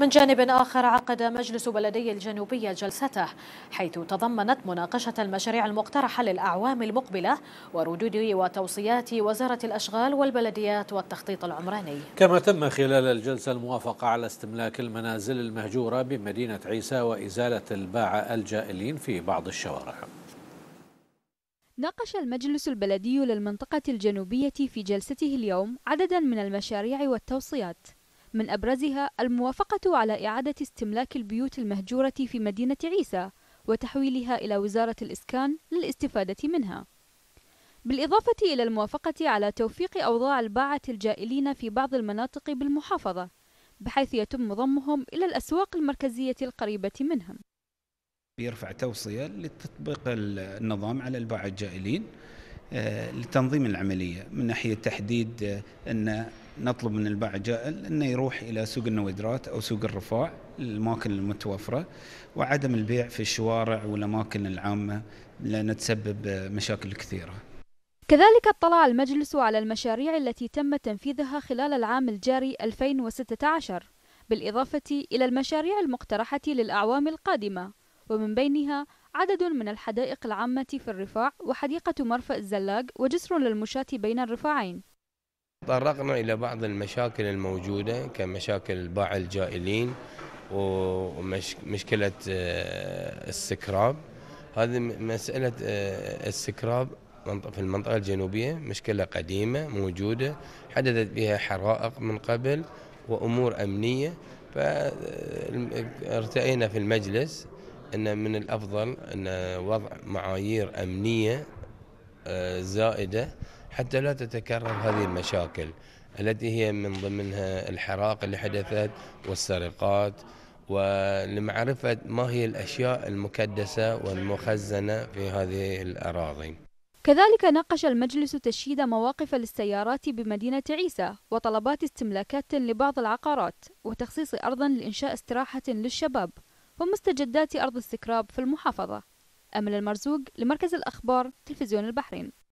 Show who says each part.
Speaker 1: من جانب آخر عقد مجلس بلدي الجنوبية جلسته حيث تضمنت مناقشة المشاريع المقترحة للأعوام المقبلة وردود وتوصيات وزارة الأشغال والبلديات والتخطيط العمراني.
Speaker 2: كما تم خلال الجلسة الموافقة على استملاك المنازل المهجورة بمدينة عيسى وإزالة الباعة الجائلين في بعض الشوارع.
Speaker 3: ناقش المجلس البلدي للمنطقة الجنوبية في جلسته اليوم عددا من المشاريع والتوصيات. من أبرزها الموافقة على إعادة استملاك البيوت المهجورة في مدينة عيسى وتحويلها إلى وزارة الإسكان للاستفادة منها. بالإضافة إلى الموافقة على توفيق أوضاع الباعة الجائلين في بعض المناطق بالمحافظة بحيث يتم ضمهم إلى الأسواق المركزية القريبة منهم.
Speaker 4: يرفع توصية لتطبيق النظام على الباعة الجائلين آه، لتنظيم العملية من ناحية تحديد آه، أن نطلب من البائع الجائل أنه يروح إلى سوق النويدرات أو سوق الرفاع الأماكن المتوفرة وعدم البيع في الشوارع والأماكن العامة لأنها تسبب مشاكل كثيرة.
Speaker 3: كذلك اطلع المجلس على المشاريع التي تم تنفيذها خلال العام الجاري 2016 بالإضافة إلى المشاريع المقترحة للأعوام القادمة ومن بينها عدد من الحدائق العامة في الرفاع وحديقة مرفأ الزلاق وجسر للمشاة بين الرفاعين.
Speaker 5: تطرقنا إلى بعض المشاكل الموجودة كمشاكل الباع الجائلين ومشكلة آه، السكراب. هذه مسألة آه، السكراب في المنطقة الجنوبية مشكلة قديمة موجودة حدثت بها حرائق من قبل وأمور أمنية. فارتأينا في المجلس أن من الأفضل أن وضع معايير أمنية آه، زائدة حتى لا تتكرر هذه المشاكل التي هي من ضمنها الحرائق اللي حدثت والسرقات ولمعرفة ما هي الأشياء المكدسة والمخزنة في هذه الأراضي.
Speaker 3: كذلك ناقش المجلس تشييد مواقف للسيارات بمدينة عيسى وطلبات استملاكات لبعض العقارات وتخصيص أرض لإنشاء استراحة للشباب ومستجدات أرض السكراب في المحافظة. أمل المرزوق لمركز الأخبار تلفزيون البحرين.